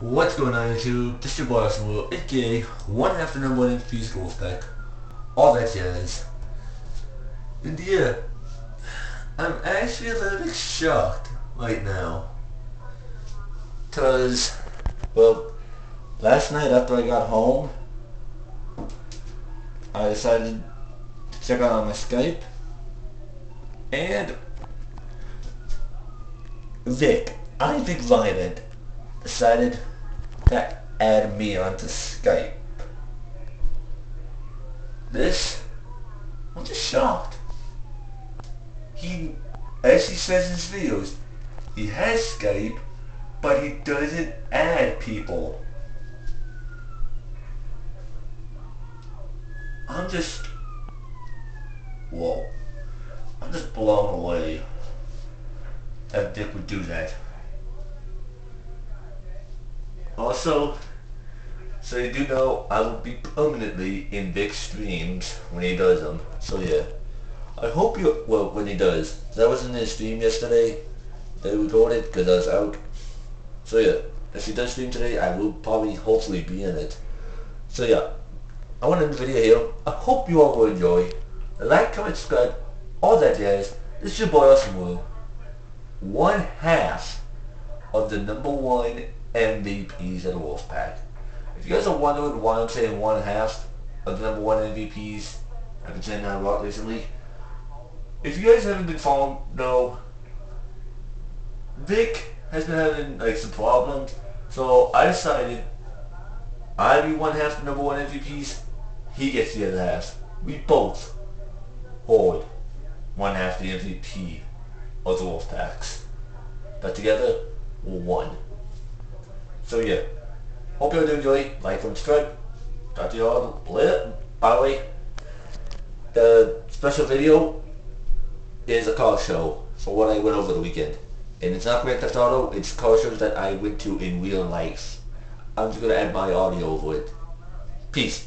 What's going on YouTube? This is your boy Will, aka one half the number one MVP school spec. All that jazz. And yeah, I'm actually a little bit shocked right now. Cause, well, last night after I got home, I decided to check out on my Skype, and Vic, I Vic Violent, decided to add me onto Skype. This, I'm just shocked. He, as he says in his videos, he has Skype, but he doesn't add people. I'm just, whoa, I'm just blown away that Dick would do that. Also, so you do know I will be permanently in Vic's streams when he does them. So yeah. I hope you, well, when he does. That was in his stream yesterday. They recorded because I was out. So yeah, if he does stream today, I will probably, hopefully be in it. So yeah, I want to end the video here. I hope you all will enjoy. Like, comment, subscribe, all that jazz. This is your boy Awesome Will. One half of the number one MVPs of the Wolfpack. If you guys are wondering why I'm saying one half of the number one MVPs I've been saying that a lot recently, if you guys haven't been following, no, Vic has been having like some problems, so I decided I be one half of the number one MVPs, he gets the other half. We both hold one half the MVP of the Wolfpacks. But together, we're one. So yeah, hope you all do enjoy. Like and subscribe. Talk to you all later. By the way, the special video is a car show for what I went over the weekend. And it's not Grand Theft Auto, it's car shows that I went to in real life. I'm just going to add my audio over it. Peace.